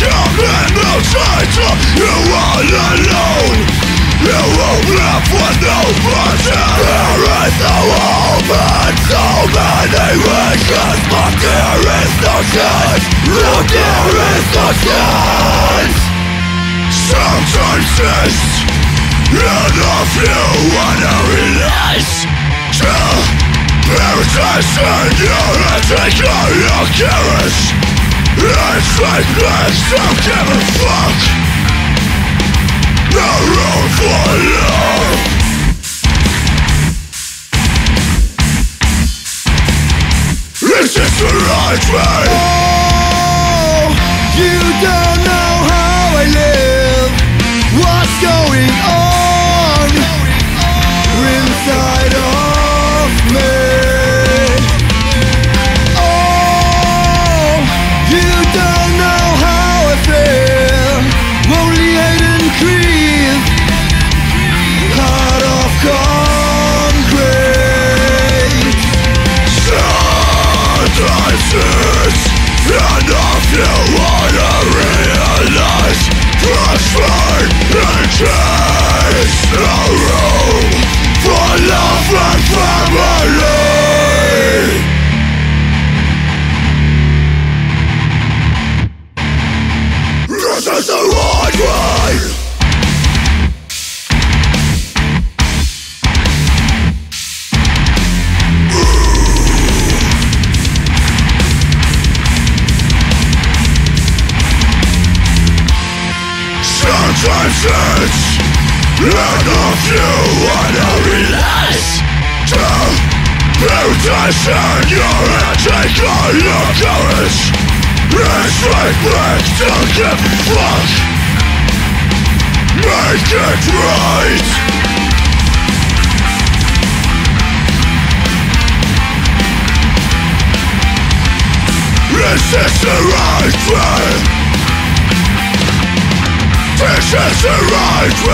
become an outsider You are alone You won't live with no button There is no hope and so many wishes But there is no chance No, there is no chance Sometimes it's enough you wanna realize Paradise and you're It's this, don't give a fuck. No room for love Sometimes it's enough you wanna realize paradise and you're a taker, your courage like black, don't give a fuck! Make it right! Is this the the right way, no